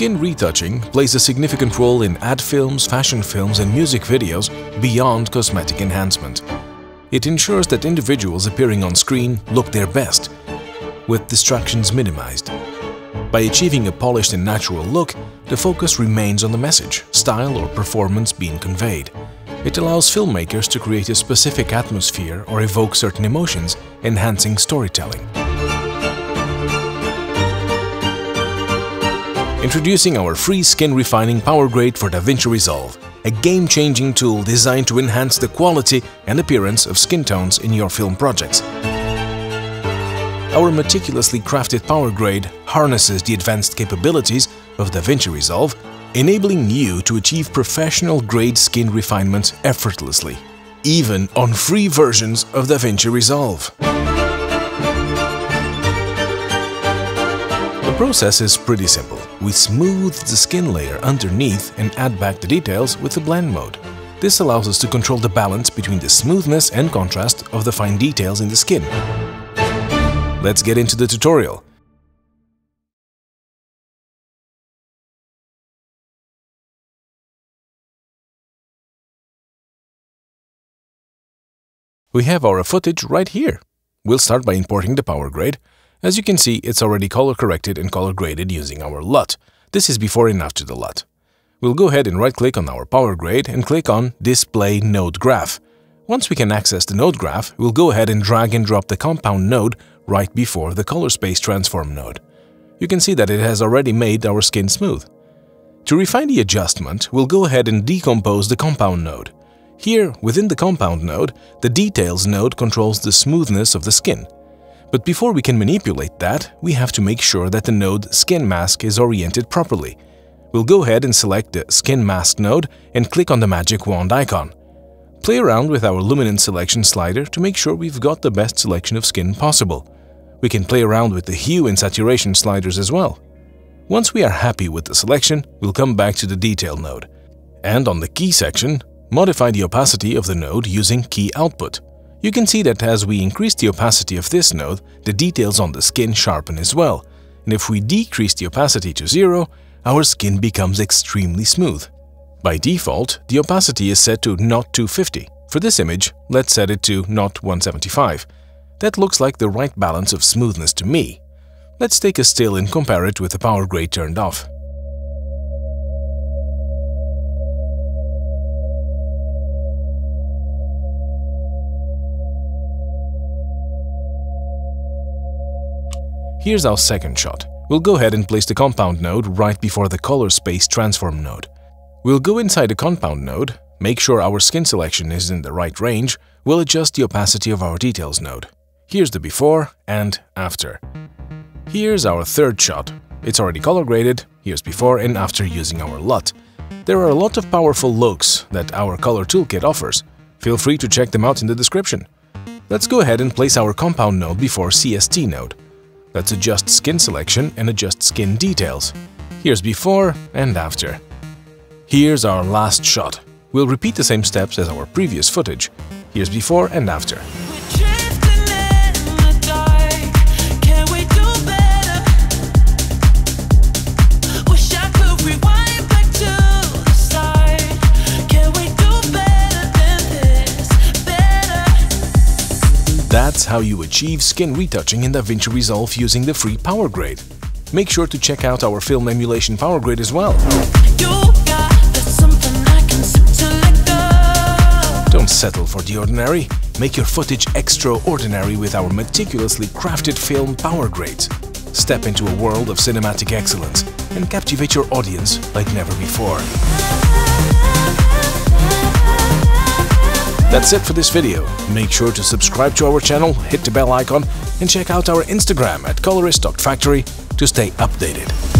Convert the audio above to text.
Skin retouching plays a significant role in ad films, fashion films and music videos beyond cosmetic enhancement. It ensures that individuals appearing on screen look their best, with distractions minimized. By achieving a polished and natural look, the focus remains on the message, style or performance being conveyed. It allows filmmakers to create a specific atmosphere or evoke certain emotions, enhancing storytelling. Introducing our free skin refining power grade for DaVinci Resolve, a game-changing tool designed to enhance the quality and appearance of skin tones in your film projects. Our meticulously crafted power grade harnesses the advanced capabilities of DaVinci Resolve, enabling you to achieve professional-grade skin refinement effortlessly, even on free versions of DaVinci Resolve. Process is pretty simple. We smooth the skin layer underneath and add back the details with the blend mode. This allows us to control the balance between the smoothness and contrast of the fine details in the skin. Let's get into the tutorial. We have our footage right here. We'll start by importing the power grade. As you can see, it's already color corrected and color graded using our LUT. This is before and after the LUT. We'll go ahead and right-click on our power grade and click on Display Node Graph. Once we can access the node graph, we'll go ahead and drag and drop the compound node right before the color space transform node. You can see that it has already made our skin smooth. To refine the adjustment, we'll go ahead and decompose the compound node. Here, within the compound node, the details node controls the smoothness of the skin. But before we can manipulate that, we have to make sure that the node skin mask is oriented properly. We'll go ahead and select the skin mask node and click on the magic wand icon. Play around with our luminance selection slider to make sure we've got the best selection of skin possible. We can play around with the hue and saturation sliders as well. Once we are happy with the selection, we'll come back to the detail node. And on the key section, Modify the opacity of the node using Key Output. You can see that as we increase the opacity of this node, the details on the skin sharpen as well. And if we decrease the opacity to zero, our skin becomes extremely smooth. By default, the opacity is set to not 250. For this image, let's set it to not 175. That looks like the right balance of smoothness to me. Let's take a still and compare it with the power grade turned off. Here's our second shot. We'll go ahead and place the compound node right before the color space transform node. We'll go inside the compound node, make sure our skin selection is in the right range, we'll adjust the opacity of our details node. Here's the before and after. Here's our third shot. It's already color graded, here's before and after using our LUT. There are a lot of powerful looks that our color toolkit offers. Feel free to check them out in the description. Let's go ahead and place our compound node before CST node. Let's adjust skin selection and adjust skin details. Here's before and after. Here's our last shot. We'll repeat the same steps as our previous footage. Here's before and after. That's how you achieve skin retouching in DaVinci Resolve using the free Power Grade. Make sure to check out our film emulation Power Grade as well. Don't settle for the ordinary. Make your footage extraordinary with our meticulously crafted film Power Grades. Step into a world of cinematic excellence and captivate your audience like never before. That's it for this video. Make sure to subscribe to our channel, hit the bell icon, and check out our Instagram at colorist.factory to stay updated.